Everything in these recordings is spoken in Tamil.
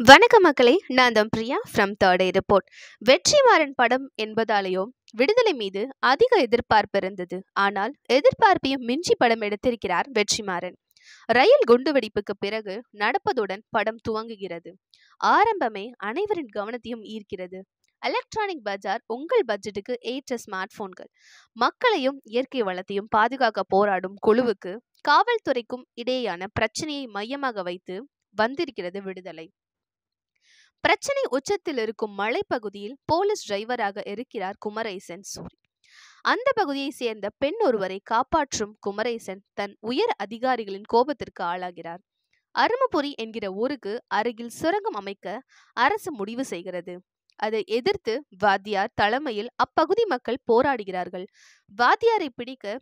வணக்க மக்களே நான் தம் Priya from third report Vetrimaaran படம் என்பதாலேயோ விடுதலை மீது அதிக எதிர்பார்ப்பு இருந்தது. ஆனால் எதிர்பார்ப்பையும் மிஞ்சி படம் எடுத்திருக்கிறார் வெற்றிமாறன். ரயில் குண்டுவெடிப்புக்கு பிறகு நடப்பதுடன் படம் துவங்குகிறது. ஆரம்பமே அனைவரின் கவனத்தையும் ஈர்க்கிறது. எலக்ட்ரானிக் பஜார் உங்கள் பட்ஜெட்டுக்கு ஏற்ற ஸ்மார்ட் போன்கள் மக்களையும் இயற்கை வளத்தையும் பாதுகாக்க போராடும் குழுவுக்கு காவல்துறைக்கும் இடையேயான பிரச்சனையை மையமாக வைத்து வந்திருக்கிறது விடுதலை. பிரச்சனை உச்சத்தில் இருக்கும் மலைப்பகுதியில் போலீஸ் டிரைவராக இருக்கிறார் குமரேசன் சூரி. அந்த பகுதியை சேர்ந்த பெண் ஒருவரை காப்பாற்றும் குமரேசன் தன் உயர் அதிகாரிகளின் கோபத்திற்கு ஆளாகிறார். அருமபுரி என்கிற ஊருக்கு அருகில் சுரங்கம் அமைக்க அரசு முடிவு செய்கிறது. அதை எதிர்த்து வாத்தியார் தலைமையில் அப்பகுதி மக்கள் போராடுகிறார்கள். வாத்தியாரை பிடிக்க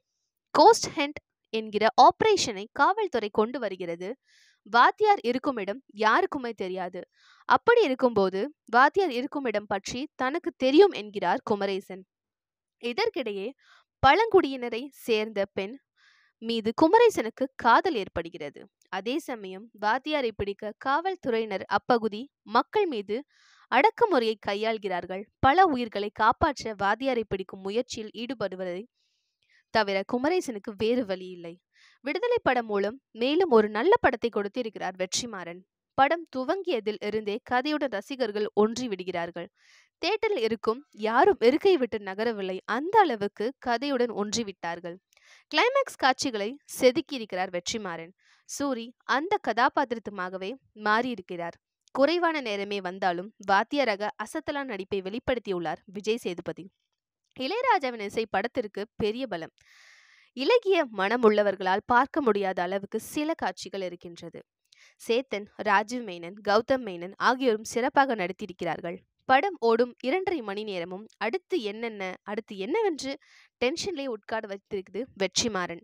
கோஸ்ட் ஹெண்ட் என்கிற ஆபரேஷனை காவல்துறை கொண்டு வருகிறது. வாத்தியார் இருக்கும் இடம் யாருக்குமே தெரியாது. அப்படி இருக்கும்போது வாத்தியார் இருக்கும் இடம் பற்றி தனக்கு தெரியும் என்கிறார் குமரேசன். இதற்கிடையே பழங்குடியினரை சேர்ந்த பெண் மீது குமரேசனுக்கு காதல் ஏற்படுகிறது. அதே சமயம் வாத்தியாரை பிடிக்க காவல்துறையினர் அப்பகுதி மக்கள் மீது அடக்குமுறையை கையாள்கிறார்கள். பல உயிர்களை காப்பாற்ற வாத்தியாரை பிடிக்கும் முயற்சியில் ஈடுபடுவதை தவிர குமரேசனுக்கு வேறு வழி இல்லை. விடுதலை படம் மூலம் மேலும் ஒரு நல்ல படத்தை கொடுத்திருக்கிறார் வெற்றிமாறன். படம் துவங்கியதில் இருந்தே கதையுடன் ரசிகர்கள் ஒன்றி விடுகிறார்கள். தேட்டரில் இருக்கும் யாரும் இருக்கை விட்டு நகரவில்லை. அந்த அளவுக்கு கதையுடன் ஒன்றி விட்டார்கள். கிளைமேக்ஸ் காட்சிகளை செதுக்கியிருக்கிறார் வெற்றிமாறன். சூரி அந்த கதாபாத்திரத்துமாகவே மாறியிருக்கிறார். குறைவான நேரமே வந்தாலும் வாத்தியரக அசத்தலான நடிப்பை வெளிப்படுத்தியுள்ளார் விஜய் சேதுபதி. இளையராஜாவின் இசை படத்திற்கு பெரிய பலம். இலகிய மனம் உள்ளவர்களால் பார்க்க முடியாத அளவுக்கு சில காட்சிகள் இருக்கின்றது. சேத்தன் ராஜீவ் மேனன் கௌதம் மேனன் ஆகியோரும் சிறப்பாக நடித்திருக்கிறார்கள். படம் ஓடும் இரண்டரை மணி நேரமும் அடுத்து என்னென்ன அடுத்து என்னவென்று டென்ஷன்லேயே உட்கார வைத்திருக்குது வெற்றிமாறன்.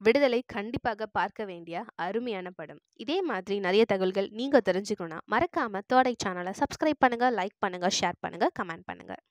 விடுதலை கண்டிப்பாக பார்க்க வேண்டிய அருமையான படம். இதே மாதிரி நிறைய தகவல்கள் நீங்கள் தெரிஞ்சுக்கணும்னா மறக்காமல் தோடை சேனலை சப்ஸ்கிரைப் பண்ணுங்கள் லைக் பண்ணுங்கள் ஷேர் பண்ணுங்க கமெண்ட் பண்ணுங்கள்